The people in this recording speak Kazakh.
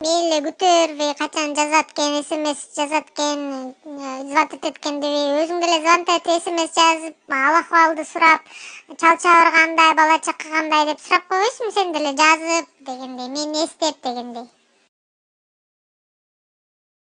мейли бербей качан жазат экен смс жазат экен звонить этет экен өзүң деле звонить смс жазып ал акыбалды сурап чалча баргандай бала чаккагандай деп сурап койбойсуңбу сен деле жазып дегендей мени эстеп дегендей